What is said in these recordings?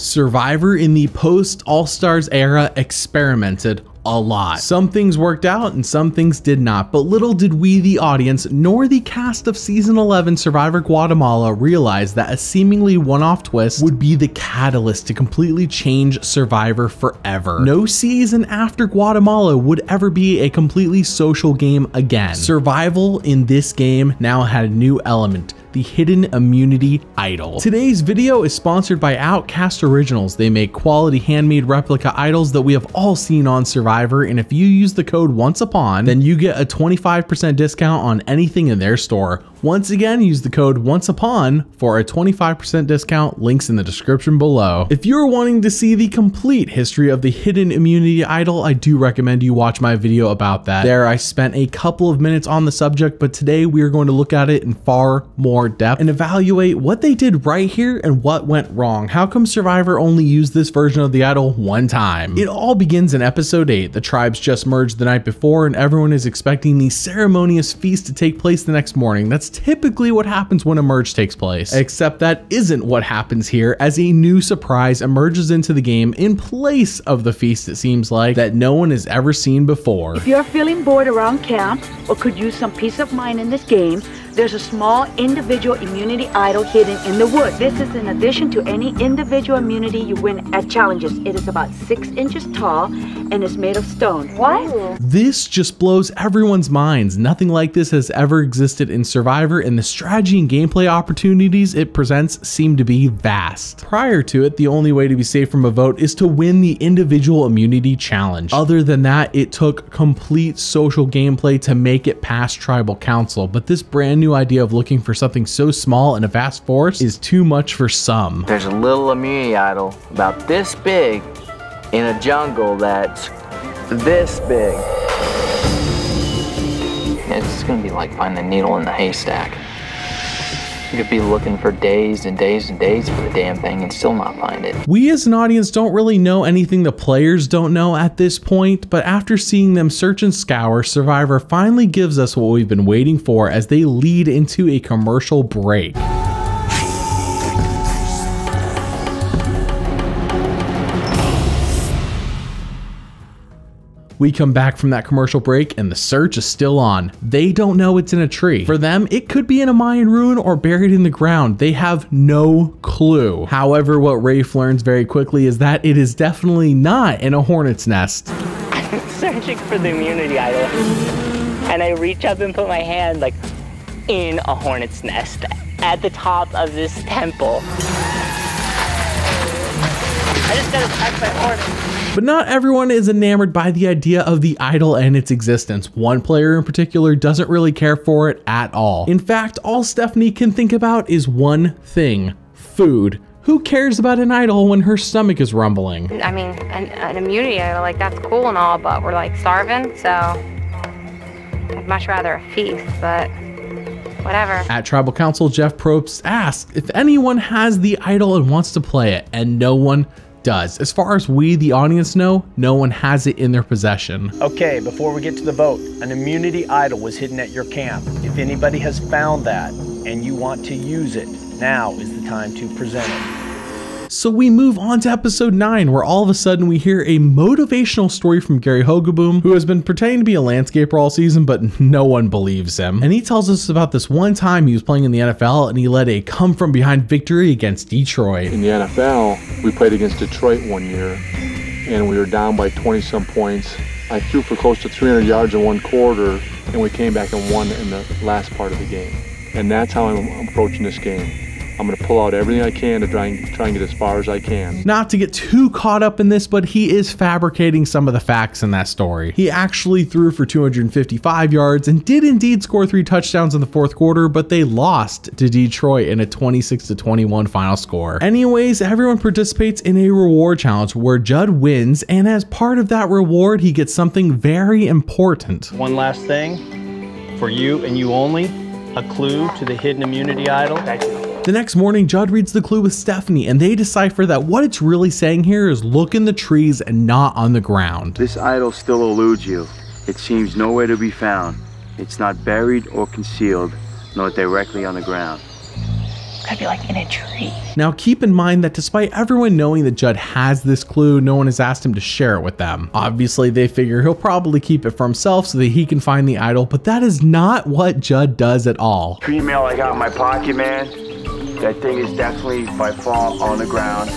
Survivor in the post All Stars era experimented a lot. Some things worked out and some things did not, but little did we, the audience, nor the cast of season 11 Survivor Guatemala realize that a seemingly one-off twist would be the catalyst to completely change Survivor forever. No season after Guatemala would ever be a completely social game again. Survival in this game now had a new element the Hidden Immunity Idol. Today's video is sponsored by Outcast Originals. They make quality handmade replica idols that we have all seen on Survivor, and if you use the code Once Upon, then you get a 25% discount on anything in their store. Once again, use the code Once Upon for a 25% discount, links in the description below. If you're wanting to see the complete history of the Hidden Immunity Idol, I do recommend you watch my video about that. There I spent a couple of minutes on the subject, but today we are going to look at it in far more depth and evaluate what they did right here and what went wrong. How come Survivor only used this version of the idol one time? It all begins in episode 8. The tribes just merged the night before and everyone is expecting the ceremonious feast to take place the next morning. That's typically what happens when a merge takes place. Except that isn't what happens here as a new surprise emerges into the game in place of the feast it seems like that no one has ever seen before. If you're feeling bored around camp or could use some peace of mind in this game, there's a small individual immunity idol hidden in the wood. This is in addition to any individual immunity you win at challenges. It is about six inches tall and is made of stone. What? This just blows everyone's minds. Nothing like this has ever existed in Survivor, and the strategy and gameplay opportunities it presents seem to be vast. Prior to it, the only way to be safe from a vote is to win the individual immunity challenge. Other than that, it took complete social gameplay to make it past tribal council, but this brand new idea of looking for something so small in a vast forest is too much for some. There's a little immunity idol about this big in a jungle that's this big. It's gonna be like finding a needle in the haystack. You could be looking for days and days and days for the damn thing and still not find it. We as an audience don't really know anything the players don't know at this point, but after seeing them search and scour, Survivor finally gives us what we've been waiting for as they lead into a commercial break. We come back from that commercial break and the search is still on. They don't know it's in a tree. For them, it could be in a Mayan ruin or buried in the ground. They have no clue. However, what Rafe learns very quickly is that it is definitely not in a hornet's nest. I'm searching for the immunity idol. And I reach up and put my hand like in a hornet's nest at the top of this temple. I just got attacked by a hornet. But not everyone is enamored by the idea of the idol and its existence. One player in particular doesn't really care for it at all. In fact, all Stephanie can think about is one thing, food. Who cares about an idol when her stomach is rumbling? I mean, an, an immunity idol, like that's cool and all, but we're like starving, so I'd much rather a feast, but whatever. At Tribal Council, Jeff Probst asked if anyone has the idol and wants to play it, and no one does. As far as we, the audience, know, no one has it in their possession. Okay, before we get to the vote, an immunity idol was hidden at your camp. If anybody has found that and you want to use it, now is the time to present it. So we move on to episode 9, where all of a sudden we hear a motivational story from Gary Hogeboom, who has been pretending to be a landscaper all season, but no one believes him. And he tells us about this one time he was playing in the NFL and he led a come from behind victory against Detroit. In the NFL, we played against Detroit one year, and we were down by 20 some points. I threw for close to 300 yards in one quarter, and we came back and won in the last part of the game. And that's how I'm approaching this game. I'm going to pull out everything I can to try and, try and get as far as I can. Not to get too caught up in this, but he is fabricating some of the facts in that story. He actually threw for 255 yards and did indeed score three touchdowns in the fourth quarter, but they lost to Detroit in a 26 to 21 final score. Anyways, everyone participates in a reward challenge where Judd wins, and as part of that reward, he gets something very important. One last thing for you and you only a clue to the hidden immunity idol. The next morning, Judd reads the clue with Stephanie, and they decipher that what it's really saying here is look in the trees and not on the ground. This idol still eludes you. It seems nowhere to be found. It's not buried or concealed, nor directly on the ground. I'd be like in a tree. Now keep in mind that despite everyone knowing that Judd has this clue, no one has asked him to share it with them. Obviously they figure he'll probably keep it for himself so that he can find the idol, but that is not what Judd does at all. Tree mail I got in my pocket, man. That thing is definitely by far on the ground,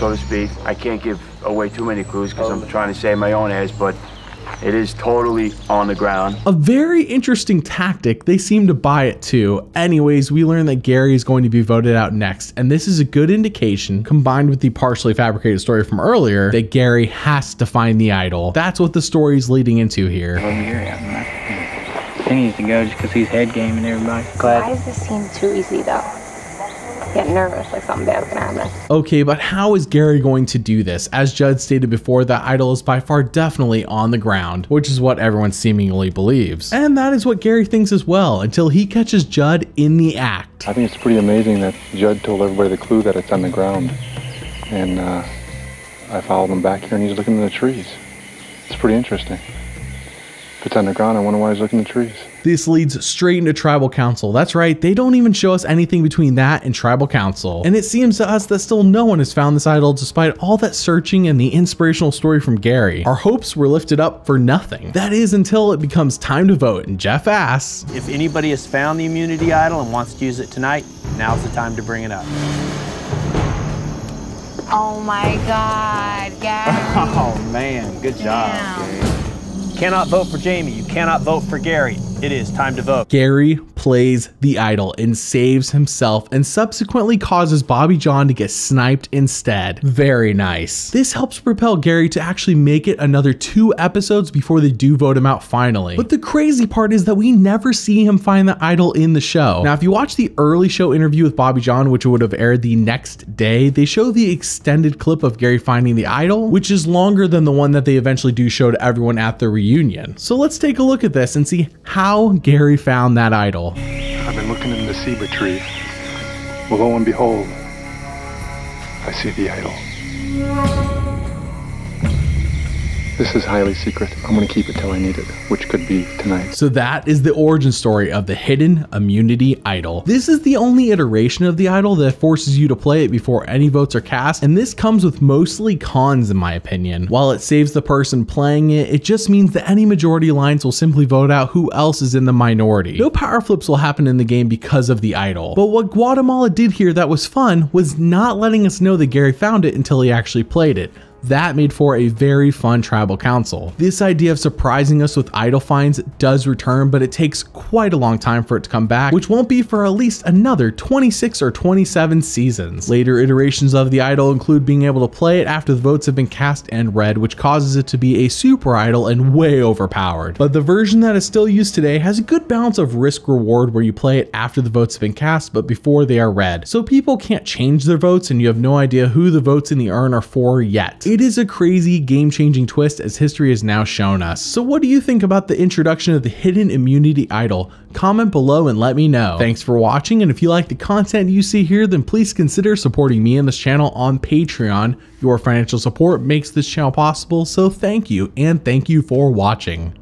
so to speak. I can't give away too many clues because I'm oh. trying to save my own ass, but it is totally on the ground. A very interesting tactic. They seem to buy it too. Anyways, we learn that Gary is going to be voted out next, and this is a good indication, combined with the partially fabricated story from earlier, that Gary has to find the idol. That's what the story is leading into here. Over here, to go just because he's head gaming everybody. Why Glad. does this seem too easy though? Getting nervous, like something bad's gonna happen. Okay, but how is Gary going to do this? As Judd stated before, the idol is by far definitely on the ground, which is what everyone seemingly believes. And that is what Gary thinks as well, until he catches Judd in the act. I think it's pretty amazing that Judd told everybody the clue that it's on the ground. And uh, I followed him back here and he's looking in the trees. It's pretty interesting. If it's on the ground, I wonder why he's looking in the trees. This leads straight into tribal council. That's right, they don't even show us anything between that and tribal council. And it seems to us that still no one has found this idol despite all that searching and the inspirational story from Gary. Our hopes were lifted up for nothing. That is until it becomes time to vote and Jeff asks, If anybody has found the immunity idol and wants to use it tonight, now's the time to bring it up. Oh my god, Gary. Oh man, good job. Damn. You cannot vote for Jamie. You cannot vote for Gary. It is time to vote. Gary plays the idol and saves himself and subsequently causes Bobby Jon to get sniped instead. Very nice. This helps propel Gary to actually make it another two episodes before they do vote him out finally. But the crazy part is that we never see him find the idol in the show. Now, if you watch the early show interview with Bobby Jon, which would have aired the next day, they show the extended clip of Gary finding the idol, which is longer than the one that they eventually do show to everyone at the reunion. So let's take a look at this and see how Gary found that idol. I've been looking in the ceiba tree. Well, lo and behold, I see the idol. This is highly secret. I'm going to keep it till I need it, which could be tonight. So that is the origin story of the hidden immunity idol. This is the only iteration of the idol that forces you to play it before any votes are cast, and this comes with mostly cons in my opinion. While it saves the person playing it, it just means that any majority alliance will simply vote out who else is in the minority. No power flips will happen in the game because of the idol. But what Guatemala did here that was fun was not letting us know that Gary found it until he actually played it. That made for a very fun tribal council. This idea of surprising us with idol finds does return, but it takes quite a long time for it to come back, which won't be for at least another 26 or 27 seasons. Later iterations of the idol include being able to play it after the votes have been cast and read, which causes it to be a super idol and way overpowered. But the version that is still used today has a good balance of risk reward where you play it after the votes have been cast, but before they are read. So people can't change their votes and you have no idea who the votes in the urn are for yet. It is a crazy game changing twist as history has now shown us. So what do you think about the introduction of the hidden immunity idol? Comment below and let me know. Thanks for watching and if you like the content you see here then please consider supporting me and this channel on Patreon. Your financial support makes this channel possible so thank you and thank you for watching.